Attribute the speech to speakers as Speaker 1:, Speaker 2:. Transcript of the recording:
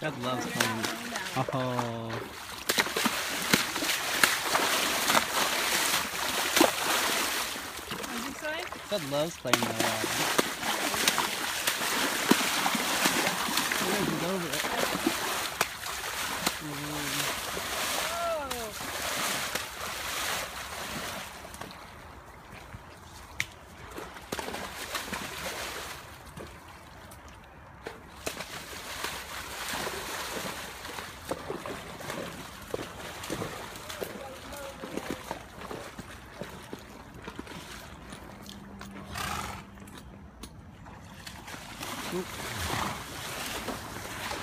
Speaker 1: Doug loves playing. Oh.
Speaker 2: What'd you say? Oh.
Speaker 1: Doug loves playing in 嗯